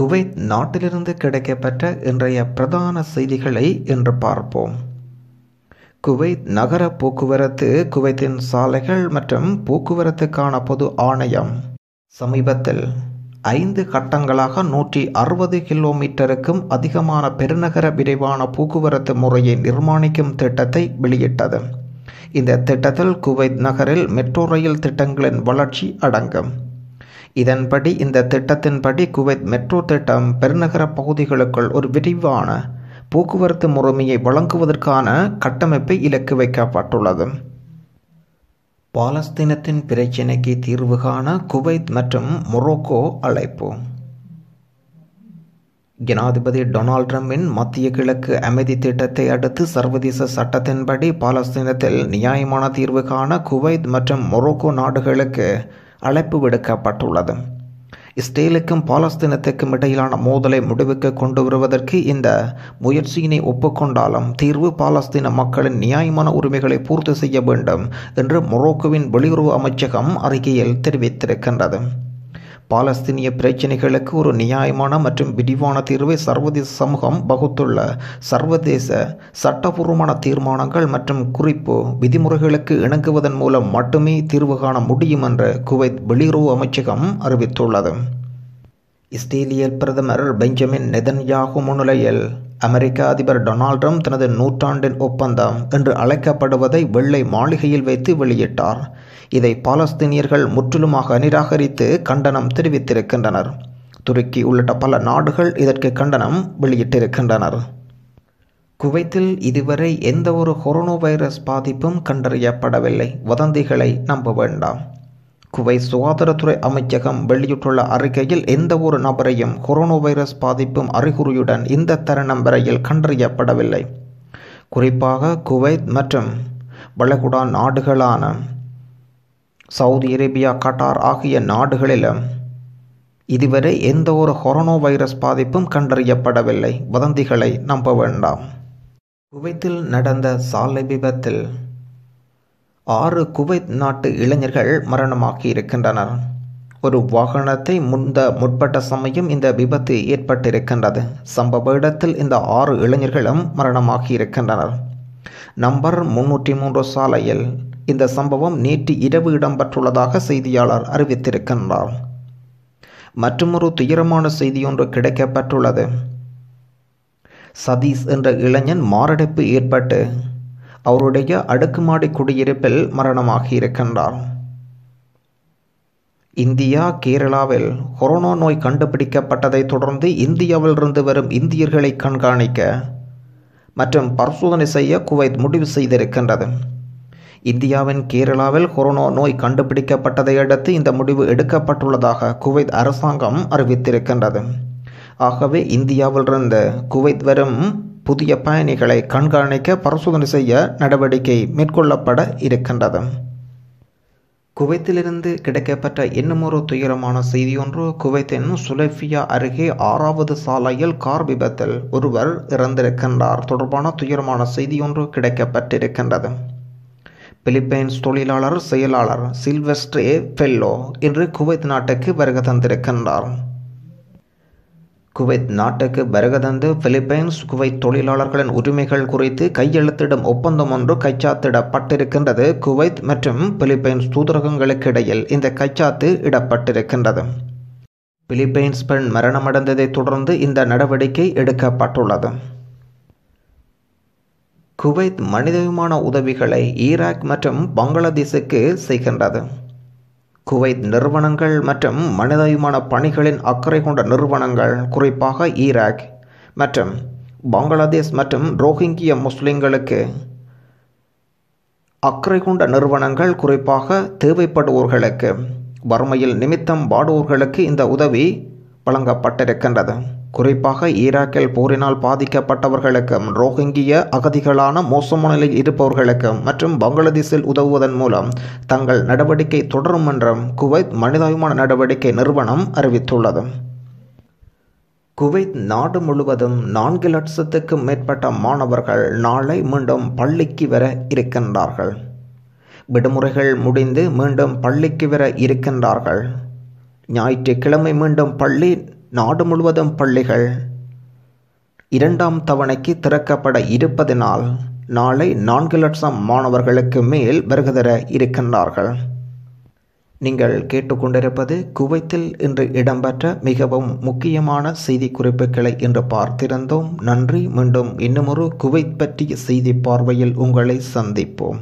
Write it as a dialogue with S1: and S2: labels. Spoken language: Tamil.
S1: குவைத் நாட்டிலிருந்து கிடைக்கப்பெற்ற இன்றைய பிரதான செய்திகளை இன்று பார்ப்போம். குவைத் நகர போக்குவரத்து குவைத்தின் சாலைகள் மற்றும் போக்குவரத்துக்கான பொது ஆணையம். சமீபத்தில் ஐந்து கட்டங்களாக நூற்றி அறுபது கிலோமீட்டருக்கும் அதிகமான பெருநகர விரைவான போக்குவரத்து முறையை நிர்மாணிக்கும் திட்டத்தை வெளியிட்டது. இந்த திட்டத்தில் குவைத் நகரில் மெட்ரோ ரயில் திட்டங்களின் வளர்ச்சி அடங்கும். இதன்படி இந்த திட்டத்தின்படி குவைத் மெட்ரோ திட்டம் பெருநகர பகுதிகளுக்குள் ஒரு விரிவான போக்குவரத்து முறைமையை வழங்குவதற்கான கட்டமைப்பை இலக்கு வைக்கப்பட்டுள்ளது. பாலஸ்தீனத்தின் பிரச்சினைக்கு தீர்வு காண குவைத் மற்றும் மொரோக்கோ அழைப்பு. ஜனாதிபதி டொனால்ட் ட்ரம்பின் மத்திய கிழக்கு அமைதி திட்டத்தை அடுத்து சர்வதேச சட்டத்தின்படி பாலஸ்தீனத்தில் நியாயமான தீர்வு காண குவைத் மற்றும் மொரோக்கோ நாடுகளுக்கு அழைப்பு விடுக்கப்பட்டுள்ளது. இஸ்ரேலுக்கும் பாலஸ்தீனத்துக்கும் இடையிலான மோதலை முடிவுக்கு கொண்டு வருவதற்கு இந்த முயற்சியினை ஒப்புக்கொண்டாலும் தீர்வு பாலஸ்தீன மக்களின் நியாயமான உரிமைகளை பூர்த்தி செய்ய வேண்டும் என்று மொரோக்கோவின் வெளியுறவு அமைச்சகம் அறிக்கையில் தெரிவித்திருக்கின்றது. பாலஸ்தீனிய பிரச்சினைகளுக்கு ஒரு நியாயமான மற்றும் விரிவான தீர்வை சர்வதேச சமூகம் வகுத்துள்ள சர்வதேச சட்டபூர்வமான தீர்மானங்கள் மற்றும் குறிப்பு விதிமுறைகளுக்கு இணங்குவதன் மூலம் மட்டுமே தீர்வு காண முடியும் என்று குவைத் வெளியுறவு அமைச்சகம் அறிவித்துள்ளது. இஸ்ரேலிய பிரதமர் பெஞ்சமின் நெதன்யாகு முன்னிலையில் அமெரிக்க அதிபர் டொனால்ட் ட்ரம்ப் தனது நூற்றாண்டின் ஒப்பந்தம் என்று அழைக்கப்படுவதை வெள்ளை மாளிகையில் வைத்து வெளியிட்டார். இதை பாலஸ்தீனியர்கள் முற்றிலுமாக நிராகரித்து கண்டனம் தெரிவித்திருக்கின்றனர். துருக்கி உள்ளிட்ட பல நாடுகள் இதற்கு கண்டனம் வெளியிட்டிருக்கின்றனர். குவைத்தில் இதுவரை எந்த ஒரு கொரோனா வைரஸ் பாதிப்பும் கண்டறியப்படவில்லை. வதந்திகளை நம்ப வேண்டாம். குவை சுகாதாரத்துறை அமைச்சகம் வெளியிட்டுள்ள அறிக்கையில் எந்த ஒரு நபரையும் கொரோனா வைரஸ் பாதிப்பும் அறிகுறியுடன் இந்த தருணம் வரையில் கண்டறியப்படவில்லை. குறிப்பாக குவைத் மற்றும் வளைகுடா நாடுகளான சவுதி அரேபியா கட்டார் ஆகிய நாடுகளிலும் இதுவரை எந்த ஒரு கொரோனா வைரஸ் பாதிப்பும் கண்டறியப்படவில்லை. வதந்திகளை நம்ப வேண்டாம். குவைத்தில் நடந்த சாலை விபத்தில் ஆறு குவைத் நாட்டு இளைஞர்கள் மரணமாக்கி இருக்கின்றனர். ஒரு வாகனத்தை முந்த முற்பட்ட சமயம் இந்த விபத்து ஏற்பட்டிருக்கின்றது. சம்பவ இடத்தில் இந்த ஆறு இளைஞர்களும் மரணமாகி இருக்கின்றனர். நம்பர் முன்னூற்றி மூன்று சாலையில் இந்த சம்பவம் நேற்று இரவு இடம்பெற்றுள்ளதாக செய்தியாளர் அறிவித்திருக்கின்றார். மற்றுமொரு துயரமான செய்தியொன்று கிடைக்கப்பட்டுள்ளது சதீஷ் என்ற இளைஞன் மாரடைப்பு ஏற்பட்டு அவருடைய அடுக்குமாடி குடியிருப்பில் மரணமாகி இருக்கின்றார் இந்தியா கேரளாவில் கொரோனா நோய் கண்டுபிடிக்கப்பட்டதை தொடர்ந்து இந்தியாவிலிருந்து வரும் இந்தியர்களை கண்காணிக்க மற்றும் பரிசோதனை செய்ய குவைத் முடிவு செய்திருக்கின்றது. இந்தியாவின் கேரளாவில் கொரோனா நோய் கண்டுபிடிக்கப்பட்டதை அடுத்து இந்த முடிவு எடுக்கப்பட்டுள்ளதாக குவைத் அரசாங்கம் அறிவித்திருக்கின்றது. ஆகவே இந்தியாவிலிருந்து குவைத் வரும் புதிய பயணிகளை கண்காணிக்க பரிசோதனை செய்ய நடவடிக்கை மேற்கொள்ளப்பட இருக்கின்றது. குவைத்திலிருந்து கிடைக்கப்பட்ட இன்னுமொரு துயரமான செய்தியொன்று குவைத்தின் சுலைஃபியா அருகே ஆறாவது சாலையில் கார் விபத்தில் ஒருவர் இறந்திருக்கின்றார். தொடர்பான துயரமான செய்தியொன்று கிடைக்கப்பட்டிருக்கின்றது. பிலிப்பைன்ஸ் தொழிலாளர் செயலாளர் சில்வெஸ்ட்ரே ஃபெல்லோ இன்று குவைத் நாட்டுக்கு வருகை தந்திருக்கின்றார். குவைத் நாட்டுக்கு வருகை தந்து பிலிப்பைன்ஸ் குவைத் தொழிலாளர்களின் உரிமைகள் குறித்து கையெழுத்திடும் ஒப்பந்தம் ஒன்று கைச்சாத்திடப்பட்டிருக்கின்றது. குவைத் மற்றும் பிலிப்பைன்ஸ் தூதரகங்களுக்கு இடையில் இந்த கைச்சாத்து இடப்பட்டிருக்கின்றது. பிலிப்பைன்ஸ் பெண் மரணமடைந்ததைத் தொடர்ந்து இந்த நடவடிக்கை எடுக்கப்பட்டுள்ளது. குவைத் மனித விமான உதவிகளை ஈராக் மற்றும் பங்களாதேஷுக்கு செய்கின்றது. குவைத் நிறுவனங்கள் மற்றும் மனிதாபிமான பணிகளின் அக்கறை கொண்ட நிறுவனங்கள் குறிப்பாக ஈராக் மற்றும் பங்களாதேஷ் மற்றும் ரோஹிங்கிய முஸ்லிம்களுக்கு அக்கறை கொண்ட நிறுவனங்கள் குறிப்பாக தேவைப்படுவோர்களுக்கு வறுமையில் நிமித்தம் பாடுவோர்களுக்கு இந்த உதவி வழங்கப்பட்டிருக்கின்றது. குறிப்பாக ஈராக்கில் போரினால் பாதிக்கப்பட்டவர்களுக்கும் ரோஹிங்கிய அகதிகளான மோசமான நிலையில் இருப்பவர்களுக்கும் மற்றும் பங்களாதேஷில் உதவுவதன் மூலம் தங்கள் நடவடிக்கை தொடரும் என்றும் குவைத் மனிதாபிமான நடவடிக்கை நிறுவனம் அறிவித்துள்ளது. குவைத் நாடு முழுவதும் நான்கு லட்சத்துக்கும் மேற்பட்ட மாணவர்கள் நாளை மீண்டும் பள்ளிக்கு வர இருக்கின்றார்கள். விடுமுறைகள் முடிந்து மீண்டும் பள்ளிக்கு வர இருக்கின்றார்கள். ஞாயிற்றுக்கிழமை மீண்டும் பள்ளி நாடு முழுவதும் பள்ளிகள். இரண்டாம் தவணைக்கு திறக்கப்பட இருப்பதினால் நாளை. நான்கு லட்சம் மாணவர்களுக்கு மேல் வருகை தர இருக்கின்றார்கள். நீங்கள் கேட்டுக்கொண்டிருப்பது குவைத்தில் இன்று இடம்பெற்ற மிகவும் முக்கியமான செய்தி குறிப்புகளை இன்று பார்த்திருந்தோம். நன்றி. மீண்டும் இன்னுமொரு குவைத் பற்றிய செய்தி பார்வையில் உங்களை சந்திப்போம்.